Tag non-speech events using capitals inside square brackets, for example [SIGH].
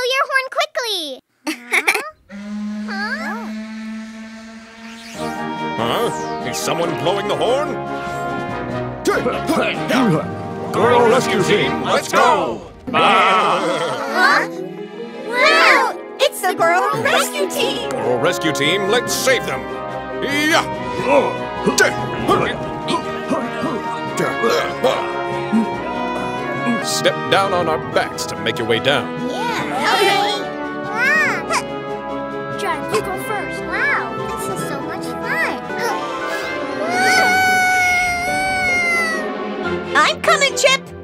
blow your horn quickly. Huh? Is someone blowing the horn? Girl Rescue Team, let's go! Huh? Wow! It's the Girl Rescue Team! Girl Rescue Team, let's save them! Yeah! Step down on our backs to make your way down. You go first. Wow, this is so much fun. [GASPS] I'm coming, Chip!